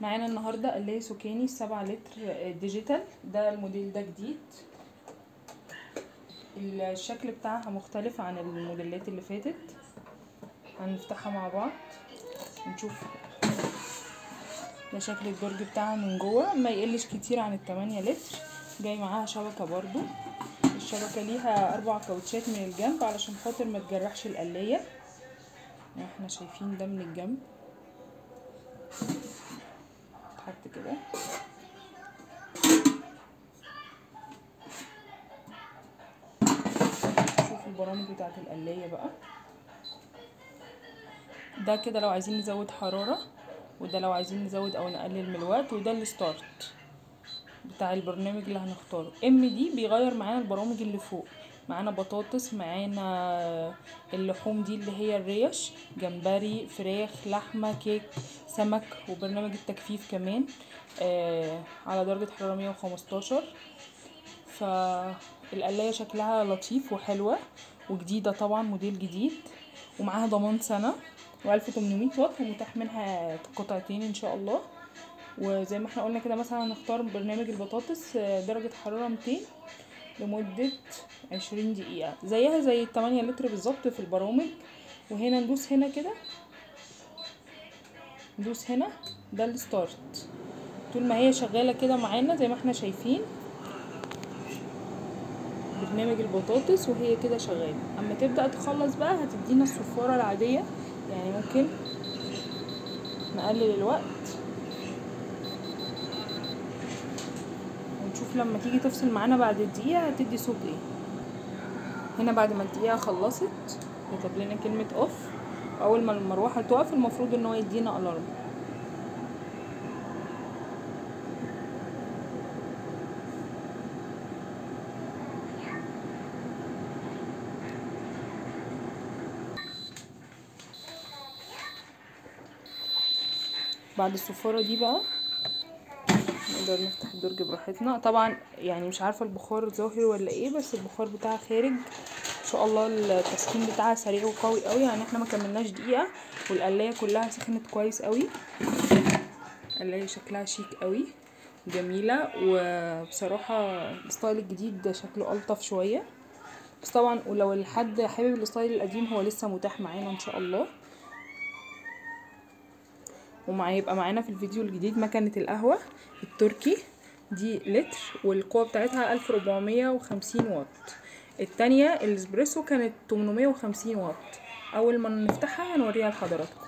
معانا النهارده قلاية سوكاني سبعة لتر digital. ده الموديل ده جديد. الشكل بتاعها مختلف عن الموديلات اللي فاتت. هنفتحها مع بعض. نشوف ده شكل الدرج بتاعها من جوه. ما يقلش كتير عن التمانية لتر. جاي معاها شبكة برضو. الشبكة ليها أربع كاوتشات من الجنب علشان خاطر ما تجرحش القلاية إحنا شايفين ده من الجنب. تحط كده. البرامج بتاعت القلاية بقى. ده كده لو عايزين نزود حرارة وده لو عايزين نزود أو نقلل من الوقت وده ال start بتاع البرنامج اللي هنختاره. ال M دي بتغير معانا البرامج اللي فوق. معانا بطاطس معانا اللحوم دي اللي هي الريش جمبري فراخ لحمة كيك سمك وبرنامج التجفيف كمان آه على درجة حرارة 115 فالقلاية شكلها لطيف وحلوة وجديدة طبعا موديل جديد ومعاها ضمان سنة و1800 واط ومتاح منها قطعتين إن شاء الله. وزي ما إحنا قلنا كده مثلا نختار برنامج البطاطس درجة حرارة 200 لمدة عشرين دقيقة. زيها زي التمانية لتر بالظبط في البرامج. وهنا ندوس هنا كده. ندوس هنا. ده الستارت. طول ما هي شغالة كده معانا زي ما إحنا شايفين. برنامج البطاطس وهي كده شغالة. أما تبدأ تخلص بقى هتدينا الصفارة العادية. يعني ممكن نقلل الوقت. ونشوف لما تيجي تفصل معانا بعد الدقيقة هتدي صوت إيه. هنا بعد ما الدقيقة خلصت كتب لنا كلمة off أول ما المروحة تقف المفروض إن هو يدينا alarm بعد الصفارة دي بقى نقدر نفتح الدرج براحتنا. طبعا يعني مش عارفة البخار ظاهر ولا إيه بس البخار بتاعها خارج إن شاء الله التسخين بتاعها سريع وقوي قوي يعني إحنا ما كملناش دقيقة والقلاية كلها سخنت كويس قوي القلاية شكلها شيك قوي جميلة. وبصراحة ال style الجديد ده شكله ألطف شوية. بس طبعا ولو الحد حابب ال style القديم هو لسه متاح معانا إن شاء الله. وهيبقى معانا في الفيديو الجديد مكنة القهوة التركي. دي لتر والقوة بتاعتها ألف ربعمية وخمسين واط. التانية الإسبريسو كانت تمنمية وخمسين واط. أول ما نفتحها هنوريها لحضراتكم.